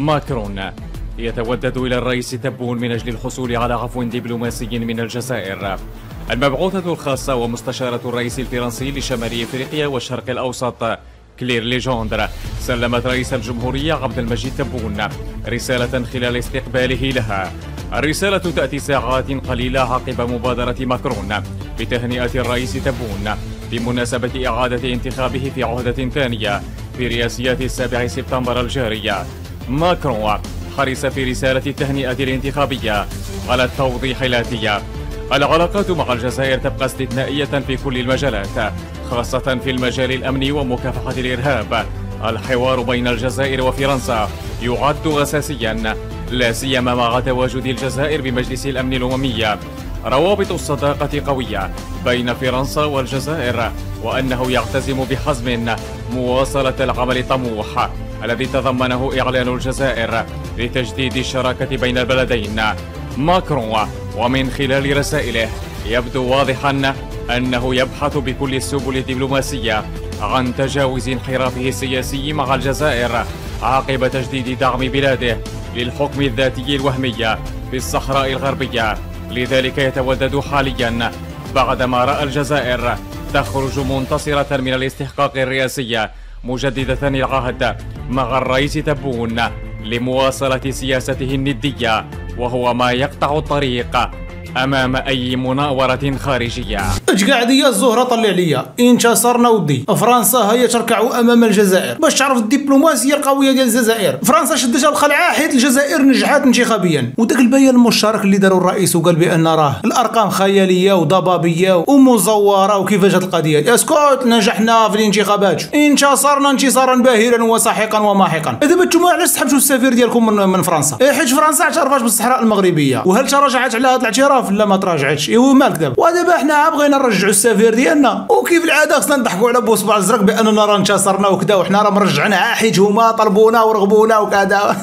ماكرون يتودد إلى الرئيس تبون من أجل الحصول على عفو دبلوماسي من الجزائر. المبعوثة الخاصة ومستشارة الرئيس الفرنسي لشمال إفريقيا والشرق الأوسط كلير ليجوندر سلمت رئيس الجمهورية عبد المجيد تبون رسالة خلال استقباله لها. الرسالة تأتي ساعات قليلة عقب مبادرة ماكرون بتهنئة الرئيس تبون بمناسبة إعادة انتخابه في عهدة ثانية في رئاسيات السابع سبتمبر الجارية. ماكرون حرص في رسالة التهنئة الانتخابية على التوضيح الآتي العلاقات مع الجزائر تبقى استثنائية في كل المجالات خاصة في المجال الأمني ومكافحة الإرهاب. الحوار بين الجزائر وفرنسا يعد أساسيا لا سيما مع تواجد الجزائر بمجلس الأمن الأممي. روابط الصداقة قوية بين فرنسا والجزائر وأنه يعتزم بحزم مواصلة العمل الطموح الذي تضمنه إعلان الجزائر لتجديد الشراكة بين البلدين. ماكرون ومن خلال رسائله يبدو واضحا أنه يبحث بكل السبل الدبلوماسية عن تجاوز انحرافه السياسي مع الجزائر عقب تجديد دعم بلاده للحكم الذاتي الوهمي في الصحراء الغربية. لذلك يتودد حاليا بعدما رأى الجزائر تخرج منتصرة من الاستحقاق الرئاسي مجددة العهد مع الرئيس تبون لمواصلة سياسته الندية وهو ما يقطع الطريق أمام أي مناورة خارجية. اش قاعد يا الزهرة طلع ليا. انتصرنا ودي. فرنسا هي تركع أمام الجزائر. باش تعرف الدبلوماسية القوية ديال الجزائر. فرنسا شدتها الخلعه حيت الجزائر نجحت انتخابيا. وداك البيان المشترك اللي داروا الرئيس وقال بأن راه الأرقام خيالية وضبابية ومزورة وكيفاش هاد القضية. اسكت نجحنا في الانتخابات. انتصرنا انتصارا باهرا وساحقا وماحقا. دابا نتوما علاش سحبتوا السفير ديالكم من, من فرنسا؟ حيت فرنسا اعترفت بالصحراء المغربية. وهل تراجعت على هذا الاعتراف؟ لا ما تراجعتش. ايوا مالك دابا؟ ودابا حنا بغينا نرجعوا السفير ديالنا. وكيف العادة؟ خصنا نضحكوا على بوصبع الزرق بأننا راه انتصرنا وكذا وحنا راه مرجعناها حيت هما طلبونا ورغبونا وكذا.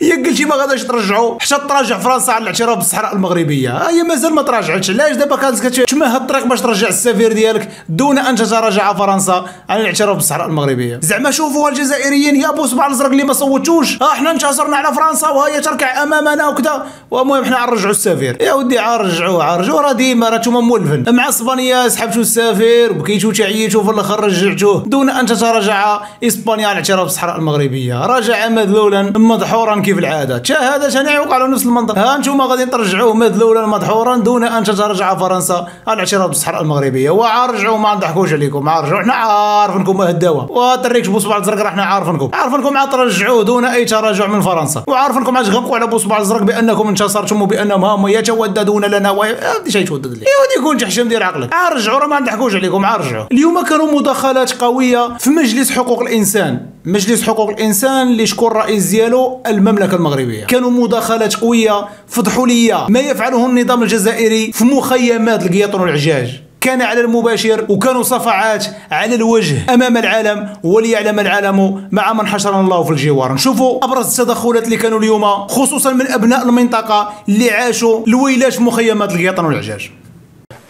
يا قلتي ما غاداش ترجعوا. حتى تراجع فرنسا على الاعتراف بالصحراء المغربية. هي مازال ما تراجعتش. علاش دابا كانت كتمهد الطريق باش ترجع السفير ديالك دون أن تتراجع فرنسا على الاعتراف بالصحراء المغربية. زعما شوفوا الجزائريين يا بو صباع الأزرق اللي ما صوتوش. ها حنا انتصرنا على فرنسا وهي تركع أمامنا وكذا. والمهم حنا نرجعوا السفير. يا ودي عرجعوا عرجعوا. راه ديما راه نتوما مولفن. مع إسبانيا سحبتوا السفير وبكيتوا تعييتوا في الآخر رجعتوه دون أن تتراجع إسبانيا على الاعتراف بالصحراء المغربية. رجع مذلولا مضحوك مدحورا كيف العادة؟ هذا ثاني يوقع على نفس المنطق. ها أنتم غادي ترجعوه مذلولا مدحورا دون أن تترجع فرنسا. الاعتراف بالصحراء المغربية. وعرجعوا ما نضحكوش عليكم عرجعوا حنا عارفينكم هداوه وطريكش بوصبع الزرق حنا عارفينكم عارفينكم عاد ترجعوه دون أي تراجع من فرنسا. وعارفينكم عاد غنقوا على بوصبع الزرق بأنكم انتصرتم وبأنهم هم يتوددون لنا. و هادي شي يتودد لي. ودي يكون تحشم ديال عقلك. عرجعوا راه ما نضحكوش عليكم عرجعوا اليوم كانوا مداخلات قوية في مجلس حقوق الإنسان. مجلس حقوق الإنسان اللي شكون الرئيس ديالو؟ المملكة المغربية. كانوا مداخلات قوية فضحوليه ما يفعله النظام الجزائري في مخيمات القياطون والعجاج كان على المباشر وكانوا صفعات على الوجه أمام العالم وليعلم العالم مع من حشرنا الله في الجوار. نشوفوا أبرز التدخلات اللي كانوا اليوم خصوصا من أبناء المنطقة اللي عاشوا الويلات في مخيمات القياطون والعجاج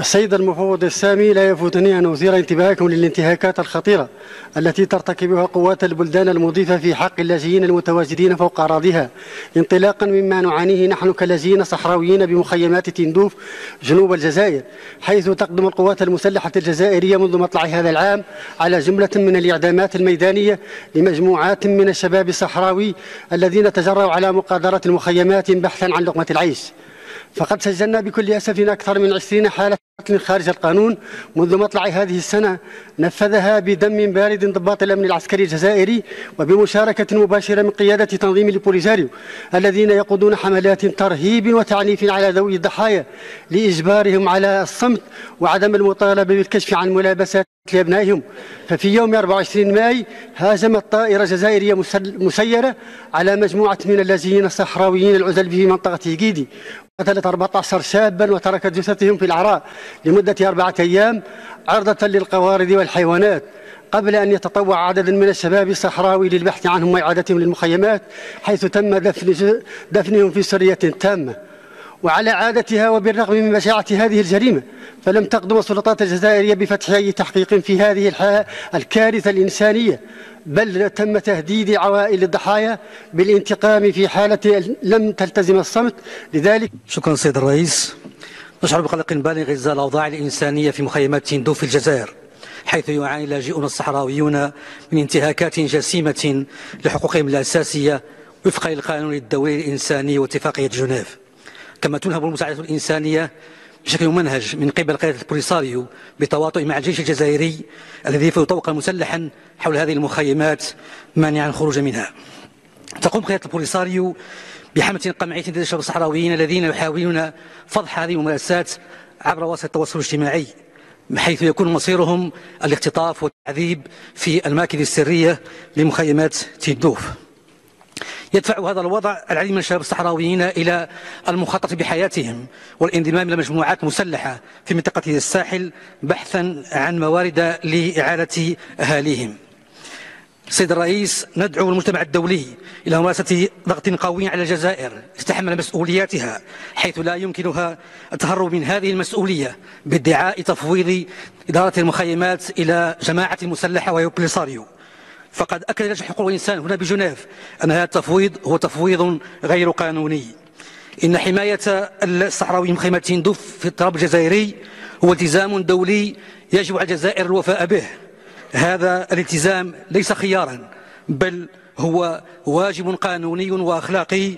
السيد المفوض السامي لا يفوتني أن أثير انتباهكم للانتهاكات الخطيرة التي ترتكبها قوات البلدان المضيفة في حق اللاجئين المتواجدين فوق أراضيها. انطلاقا مما نعانيه نحن كلاجئين صحراويين بمخيمات تندوف جنوب الجزائر حيث تقدم القوات المسلحة الجزائرية منذ مطلع هذا العام على جملة من الإعدامات الميدانية لمجموعات من الشباب الصحراوي الذين تجرؤوا على مقادرة المخيمات بحثا عن لقمة العيش. فقد سجلنا بكل أسف أكثر من عشرين حالة خارج القانون منذ مطلع هذه السنة. نفذها بدم بارد ضباط الأمن العسكري الجزائري وبمشاركة مباشرة من قيادة تنظيم البوليساريو الذين يقودون حملات ترهيب وتعنيف على ذوي الضحايا لإجبارهم على الصمت وعدم المطالبة بالكشف عن ملابسات لأبنائهم. ففي يوم 24 ماي هاجمت طائرة جزائرية مسيرة على مجموعة من اللاجئين الصحراويين العزل في منطقة جيدي. قتلت 14 شابا وتركت جثثهم في العراء لمدة أربعة أيام عرضة للقوارض والحيوانات قبل أن يتطوع عدد من الشباب الصحراوي للبحث عنهم وإعادتهم للمخيمات حيث تم دفن دفنهم في سرية تامة. وعلى عادتها وبالرغم من بشاعة هذه الجريمة فلم تقدم السلطات الجزائرية بفتح أي تحقيق في هذه الكارثة الإنسانية بل تم تهديد عوائل الضحايا بالانتقام في حالة لم تلتزم الصمت. لذلك شكرا سيد الرئيس. نشعر بقلق بالغ ازاء الأوضاع الإنسانية في مخيمات تندو في الجزائر حيث يعاني اللاجئون الصحراويون من انتهاكات جسيمة لحقوقهم الأساسية وفقا للقانون الدولي الإنساني واتفاقية جنيف. كما تنهب المساعدة الإنسانية بشكل ممنهج من قبل قيادة البوليساريو بتواطؤ مع الجيش الجزائري الذي يطوق مسلحا حول هذه المخيمات مانعا الخروج منها. تقوم قيادة البوليساريو بحملة قمعية ضد الشباب الصحراويين الذين يحاولون فضح هذه الممارسات عبر وسائل التواصل الاجتماعي بحيث يكون مصيرهم الاختطاف والتعذيب في الماكن السرية لمخيمات تيدوف يدفع هذا الوضع العديد من الشباب الصحراويين إلى المخاطرة بحياتهم والانضمام إلى مجموعات مسلحة في منطقة الساحل بحثا عن موارد لإعادة أهاليهم. سيد الرئيس ندعو المجتمع الدولي إلى ممارسة ضغط قوي على الجزائر استحمل مسؤولياتها حيث لا يمكنها التهرب من هذه المسؤولية بادعاء تفويض إدارة المخيمات إلى جماعة مسلحة وهي بوليساريو فقد أكد لجنة حقوق الإنسان هنا بجنيف. أن هذا التفويض هو تفويض غير قانوني. إن حماية الصحراوي من خيمة تندوف في التراب الجزائري هو التزام دولي يجب على الجزائر الوفاء به. هذا الالتزام ليس خيارا بل هو واجب قانوني وأخلاقي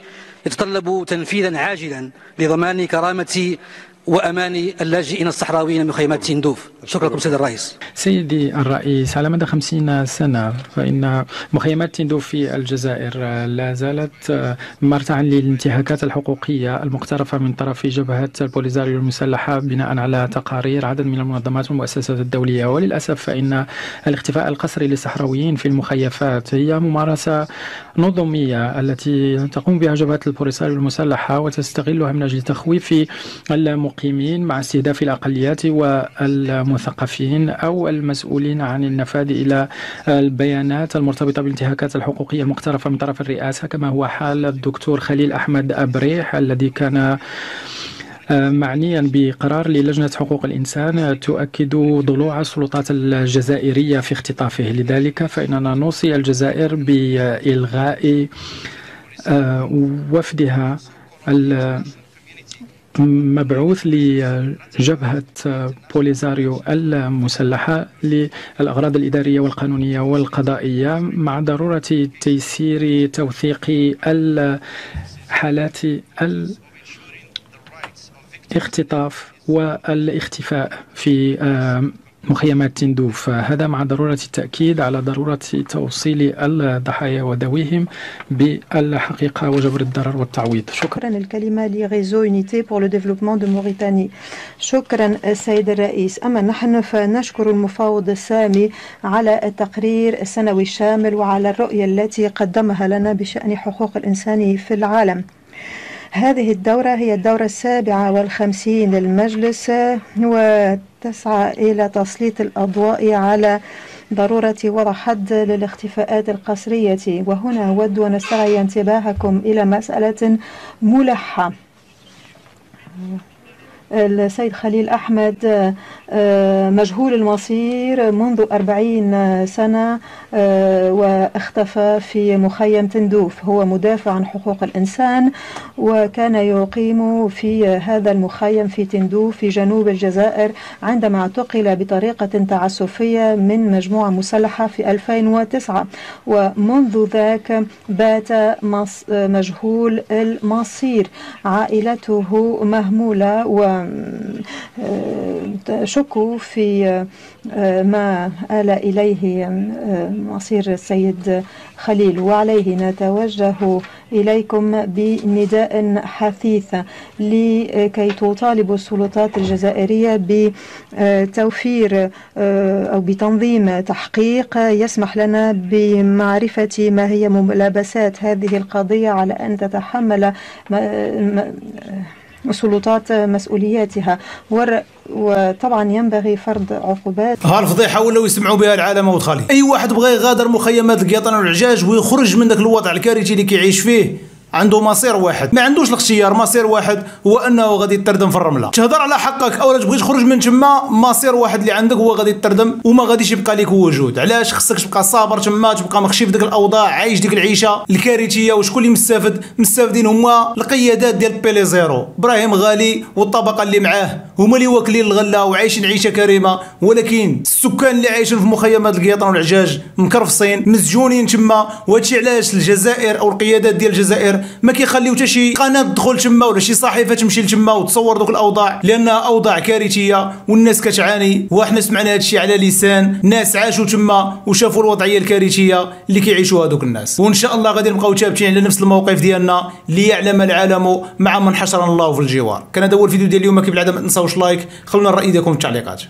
يتطلب تنفيذا عاجلا لضمان كرامة وأمان اللاجئين الصحراويين من خيمات تندوف شكرا لكم سيد الرئيس. سيدي الرئيس على مدى خمسين سنة فإن مخيمات تندوف في الجزائر لا زالت مرتعا للانتهاكات الحقوقية المقترفة من طرف جبهة البوليزاريو المسلحة بناء على تقارير عدد من المنظمات والمؤسسات الدولية. وللأسف فإن الاختفاء القسري للصحراويين في المخيفات هي ممارسة نظمية التي تقوم بها جبهة البوليزاريو المسلحة وتستغلها من أجل تخويف المقيمين مع استهداف الأقليات والمثقفين أو المسؤولين عن النفاذ إلى البيانات المرتبطة بالانتهاكات الحقوقية المقترفة من طرف الرئاسة كما هو حال الدكتور خليل أحمد أبريح الذي كان معنيا بقرار للجنة حقوق الإنسان تؤكد ضلوع السلطات الجزائرية في اختطافه. لذلك فإننا نوصي الجزائر بإلغاء وفدها مبعوث لجبهة بوليزاريو المسلحة للأغراض الإدارية والقانونية والقضائية مع ضرورة تيسير توثيق الحالات الاختطاف والاختفاء في مخيمات تندوف هذا مع ضرورة التأكيد على ضرورة توصيل الضحايا وذويهم بالحقيقة وجبر الضرر والتعويض. شكرا. الكلمة ل Réseau Unité pour le Développement de Mauritanie شكرا السيد الرئيس. أما نحن فنشكر المفاوض السامي على التقرير السنوي الشامل وعلى الرؤية التي قدمها لنا بشأن حقوق الإنسان في العالم. هذه الدورة هي الدورة السابعة والخمسين للمجلس وتسعى إلى تسليط الأضواء على ضرورة وضع حد للاختفاءات القسرية. وهنا أود أن أسترعي انتباهكم إلى مسألة ملحة. السيد خليل أحمد مجهول المصير منذ أربعين سنة واختفى في مخيم تندوف. هو مدافع عن حقوق الإنسان وكان يقيم في هذا المخيم في تندوف في جنوب الجزائر عندما اعتقل بطريقة تعسفية من مجموعة مسلحة في 2009 ومنذ ذاك بات مجهول المصير. عائلته مهمولة وشكوا في ما آل إليه مصير السيد خليل. وعليه نتوجه إليكم بنداء حثيث لكي تطالب السلطات الجزائرية بتوفير أو بتنظيم تحقيق يسمح لنا بمعرفة ما هي ملابسات هذه القضية على أن تتحمل السلطات مسؤولياتها. وطبعا ينبغي فرض عقوبات. هالفضيحه ولاو يسمعوا بها العالم ود خالي أي واحد بغى يغادر مخيمات القيطان والعجاج ويخرج من ذاك الوضع الكارثي اللي كيعيش فيه؟ عنده مصير واحد. ما عندوش الاختيار مصير واحد هو انه غادي يتردم في الرملة. تهضر على حقك أو تبغي تخرج من تما مصير واحد اللي عندك هو غادي يتردم وما غاديش يبقى لك وجود. علاش خصك تبقى صابر تما تبقى مخشي في ديك الأوضاع عايش ديك العيشة الكارثية وشكون اللي مستافد؟ مستافدين هما القيادات ديال بيلي زيرو. إبراهيم غالي والطبقة اللي معاه هما اللي واكلين الغله وعايشين عيشة كريمة. ولكن السكان اللي عايشين في مخيمات القيطان والعجاج مكرفصين مسجونين تما. وهادشي علاش الجزائر أو القيادات ديال الجزائر ما كيخليو حتى شي قناة تدخل تما ولا شي صحيفة تمشي لتما وتصور دوك الأوضاع لانها أوضاع كارثية والناس كتعاني. وحنا سمعنا هادشي على لسان ناس عاشوا تما وشافوا الوضعية الكارثية اللي كيعيشوها دوك الناس. وإن شاء الله غادي نبقاو ثابتين على نفس الموقف ديالنا ليعلم العالم مع من حشرنا الله في الجوار. كان هذا هو الفيديو ديال اليوم. كيف العاده ما تنساوش لايك خلونا الراي ديالكم في التعليقات.